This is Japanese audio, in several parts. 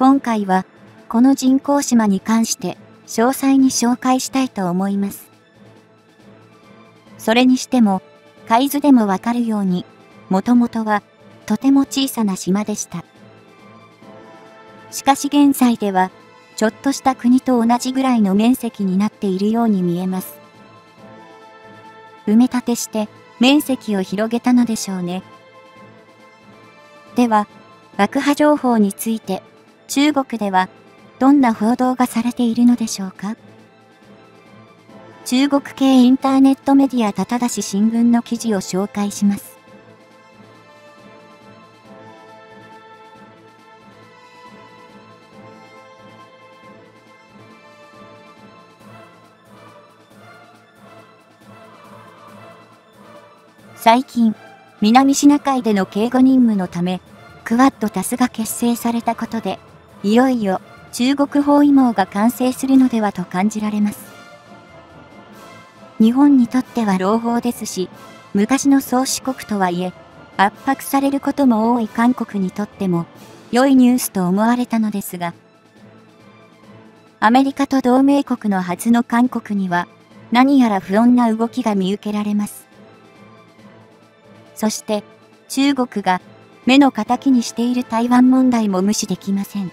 今回は、この人工島に関して詳細に紹介したいと思います。それにしても、海図でもわかるように、もともとはとても小さな島でした。しかし現在では、ちょっとした国と同じぐらいの面積になっているように見えます。埋め立てして面積を広げたのでしょうね。では、爆破情報について中国ではどんな報道がされているのでしょうか？中国系インターネットメディアたただし新聞の記事を紹介します。最近、南シナ海での警護任務のため、クワッドタスが結成されたことで、いよいよ中国包囲網が完成するのではと感じられます。日本にとっては朗報ですし、昔の宗主国とはいえ、圧迫されることも多い韓国にとっても、良いニュースと思われたのですが、アメリカと同盟国のはずの韓国には、何やら不穏な動きが見受けられます。そして、中国が目の敵にしている台湾問題も無視できません。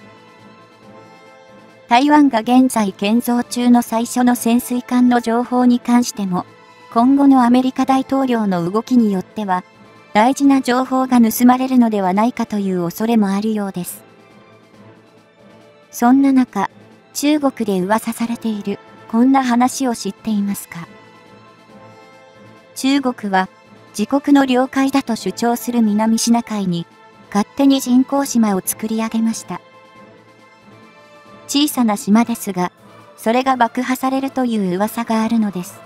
台湾が現在建造中の最初の潜水艦の情報に関しても、今後のアメリカ大統領の動きによっては、大事な情報が盗まれるのではないかという恐れもあるようです。そんな中、中国で噂されている、こんな話を知っていますか？中国は、自国の領海だと主張する南シナ海に、勝手に人工島を作り上げました。小さな島ですが、それが爆破されるという噂があるのです。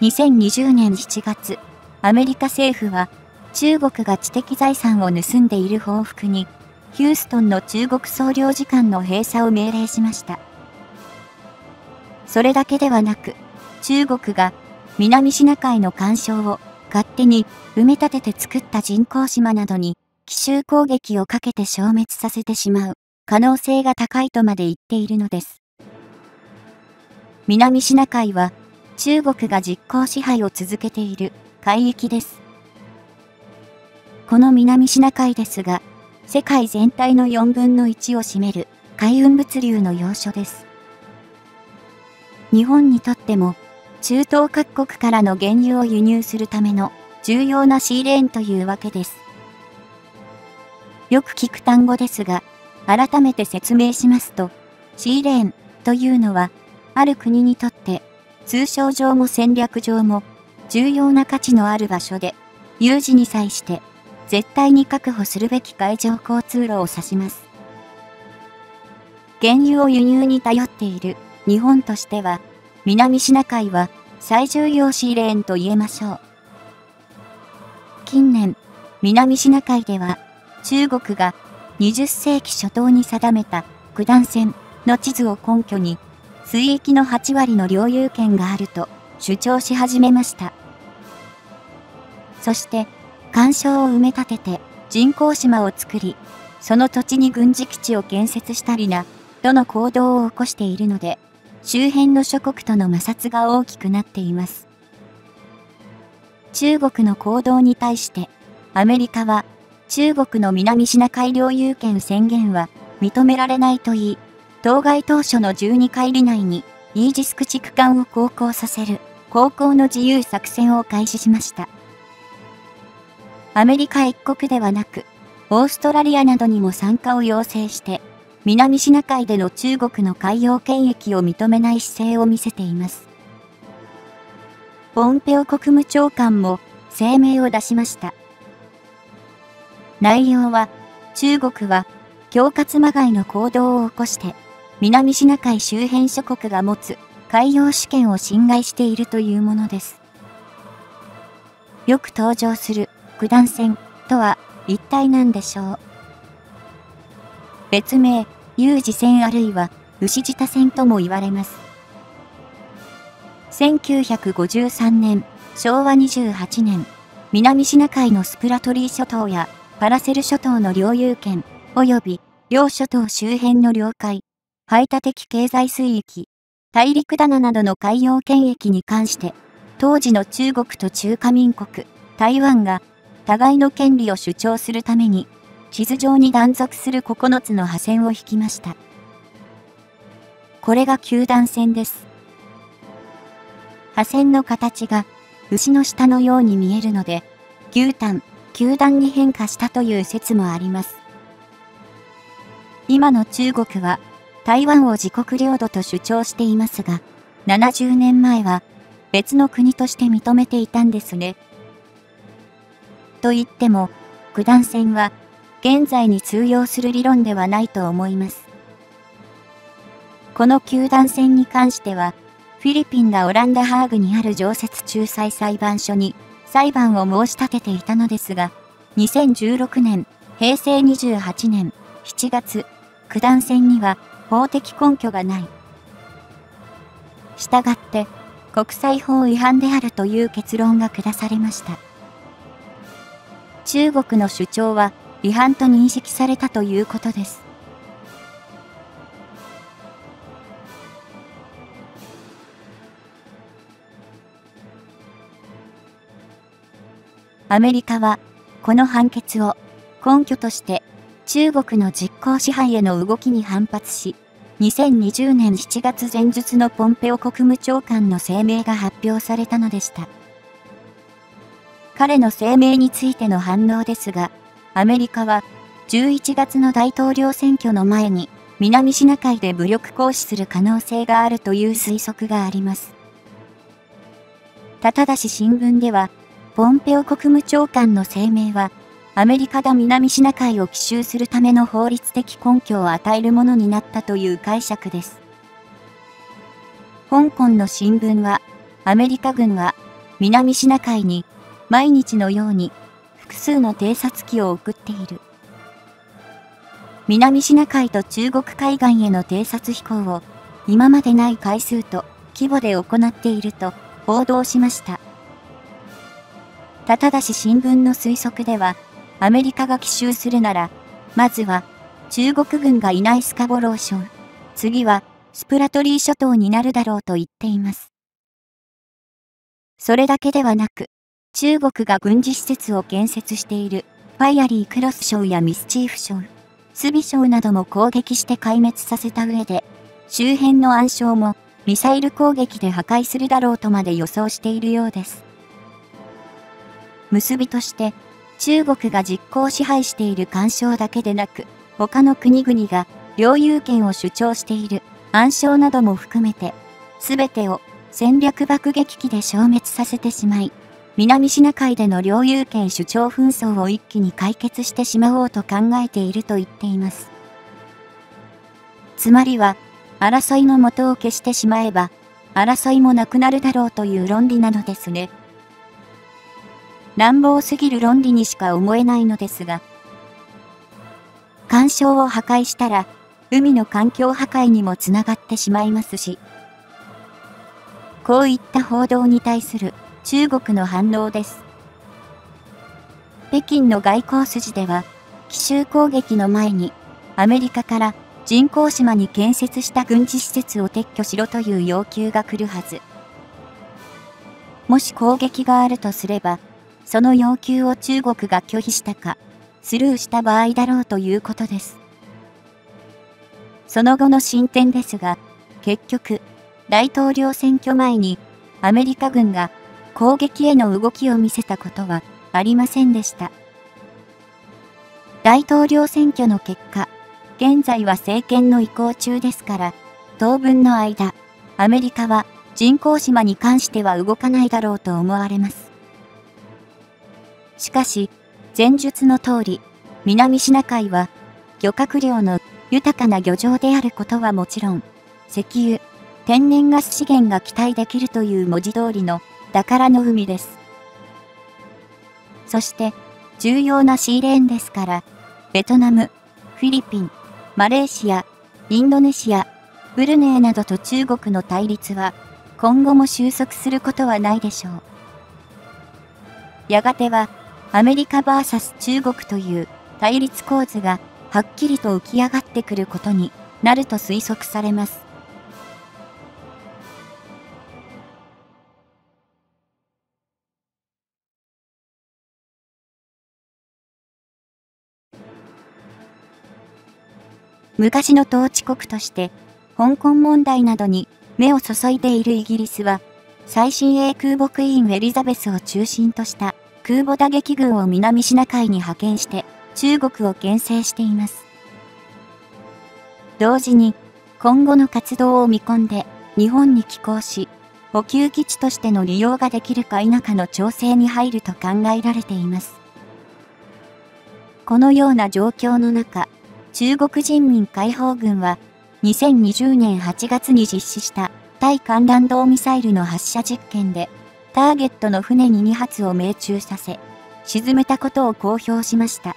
2020年7月、アメリカ政府は、中国が知的財産を盗んでいる報復に、ヒューストンの中国総領事館の閉鎖を命令しました。それだけではなく、中国が南シナ海の干渉を勝手に埋め立てて作った人工島などに奇襲攻撃をかけて消滅させてしまう可能性が高いとまで言っているのです。南シナ海は中国が実効支配を続けている海域です。この南シナ海ですが、世界全体の4分の1を占める海運物流の要所です。日本にとっても中東各国からの原油を輸入するための重要なシーレーンというわけです。よく聞く単語ですが、改めて説明しますと、シーレーンというのは、ある国にとって通商上も戦略上も重要な価値のある場所で、有事に際して絶対に確保するべき海上交通路を指します。原油を輸入に頼っている日本としては、南シナ海は最重要シーレーンと言えましょう。近年、南シナ海では中国が20世紀初頭に定めた九段線の地図を根拠に、水域の8割の領有権があると主張し始めました。そして、干渉を埋め立てて人工島を作り、その土地に軍事基地を建設したりな、どの行動を起こしているので、周辺の諸国との摩擦が大きくなっています。中国の行動に対して、アメリカは中国の南シナ海領有権宣言は認められないといい、当該当初の12海里内にイージス駆逐艦を航行させる航行の自由作戦を開始しました。アメリカ一国ではなく、オーストラリアなどにも参加を要請して、南シナ海での中国の海洋権益を認めない姿勢を見せています。ポンペオ国務長官も声明を出しました。内容は、中国は、恐喝まがいの行動を起こして、南シナ海周辺諸国が持つ海洋主権を侵害しているというものです。よく登場する九段線とは一体何でしょう？別名、有事線あるいは牛舌線とも言われます。1953年、昭和28年、南シナ海のスプラトリー諸島やパラセル諸島の領有権、及び両諸島周辺の領海、排他的経済水域、大陸棚などの海洋権益に関して、当時の中国と中華民国、台湾が互いの権利を主張するために、地図上に断続する9つの破線を引きました。これが球団線です。破線の形が牛の下のように見えるので、牛丹、球団に変化したという説もあります。今の中国は台湾を自国領土と主張していますが、70年前は別の国として認めていたんですね。と言っても、九段線は現在に通用する理論ではないと思います。この球団戦に関しては、フィリピンがオランダハーグにある常設仲裁裁判所に裁判を申し立てていたのですが、2016年、平成28年7月、九段戦には法的根拠がない。したがって、国際法違反であるという結論が下されました。中国の主張は違反と認識されたということです。アメリカは、この判決を根拠として中国の実効支配への動きに反発し、2020年7月前述のポンペオ国務長官の声明が発表されたのでした。彼の声明についての反応ですが、アメリカは11月の大統領選挙の前に南シナ海で武力行使する可能性があるという推測があります。ただし新聞では、ポンペオ国務長官の声明は、アメリカが南シナ海を奇襲するための法律的根拠を与えるものになったという解釈です。香港の新聞は、アメリカ軍は南シナ海に毎日のように複数の偵察機を送っている。南シナ海と中国海岸への偵察飛行を今までない回数と規模で行っていると報道しました。たただし新聞の推測では、アメリカが奇襲するなら、まずは、中国軍がいないスカボロー礁、次は、スプラトリー諸島になるだろうと言っています。それだけではなく、中国が軍事施設を建設している、ファイアリークロス礁やミスチーフ礁、スビ礁なども攻撃して壊滅させた上で、周辺の暗礁もミサイル攻撃で破壊するだろうとまで予想しているようです。結びとして、中国が実効支配している干渉だけでなく、他の国々が領有権を主張している暗礁なども含めて、すべてを戦略爆撃機で消滅させてしまい、南シナ海での領有権主張紛争を一気に解決してしまおうと考えていると言っています。つまりは、争いの元を消してしまえば、争いもなくなるだろうという論理なのですね。乱暴すぎる論理にしか思えないのですが、干渉を破壊したら、海の環境破壊にもつながってしまいますし、こういった報道に対する中国の反応です。北京の外交筋では、奇襲攻撃の前に、アメリカから人工島に建設した軍事施設を撤去しろという要求が来るはず。もし攻撃があるとすれば、その要求を中国が拒否したか、スルーした場合だろうということです。その後の進展ですが、結局、大統領選挙前にアメリカ軍が攻撃への動きを見せたことはありませんでした。大統領選挙の結果、現在は政権の移行中ですから、当分の間、アメリカは人工島に関しては動かないだろうと思われます。しかし、前述の通り、南シナ海は、漁獲量の豊かな漁場であることはもちろん、石油、天然ガス資源が期待できるという文字通りの宝の海です。そして、重要なシーレーンですから、ベトナム、フィリピン、マレーシア、インドネシア、ブルネイなどと中国の対立は、今後も収束することはないでしょう。やがては、アメリカ VS 中国という対立構図がはっきりと浮き上がってくることになると推測されます。昔の統治国として、香港問題などに目を注いでいるイギリスは、最新鋭空母クイーンエリザベスを中心とした空母打撃群を南シナ海に派遣して中国を牽制しています。同時に今後の活動を見込んで日本に寄港し、補給基地としての利用ができるか否かの調整に入ると考えられています。このような状況の中、中国人民解放軍は2020年8月に実施した対艦弾道ミサイルの発射実験でターゲットの船に2発を命中させ沈めたことを公表しました。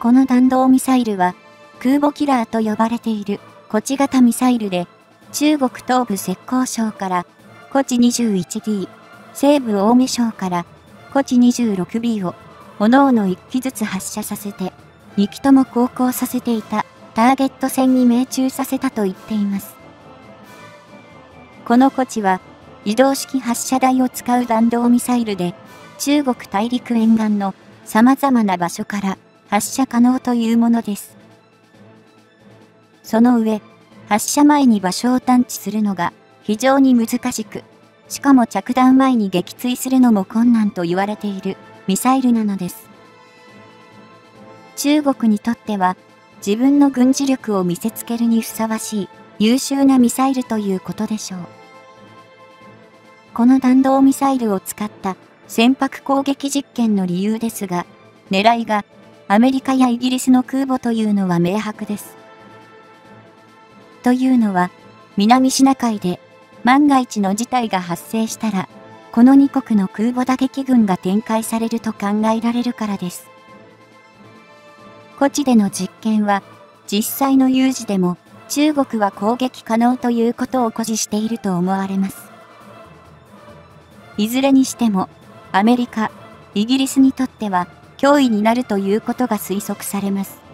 この弾道ミサイルは空母キラーと呼ばれているコチ型ミサイルで中国東部浙江省からコチ 21D 西部青梅省からコチ 26B を各々1機ずつ発射させて2機とも航行させていたターゲット船に命中させたと言っています。このコチは移動式発射台を使う弾道ミサイルで中国大陸沿岸の様々な場所から発射可能というものです。その上、発射前に場所を探知するのが非常に難しく、しかも着弾前に撃墜するのも困難と言われているミサイルなのです。中国にとっては、自分の軍事力を見せつけるにふさわしい優秀なミサイルということでしょう。この弾道ミサイルを使った船舶攻撃実験の理由ですが、狙いがアメリカやイギリスの空母というのは明白です。というのは、南シナ海で万が一の事態が発生したら、この2国の空母打撃群が展開されると考えられるからです。コチでの実験は、実際の有事でも中国は攻撃可能ということを誇示していると思われます。いずれにしても、アメリカ、イギリスにとっては脅威になるということが推測されます。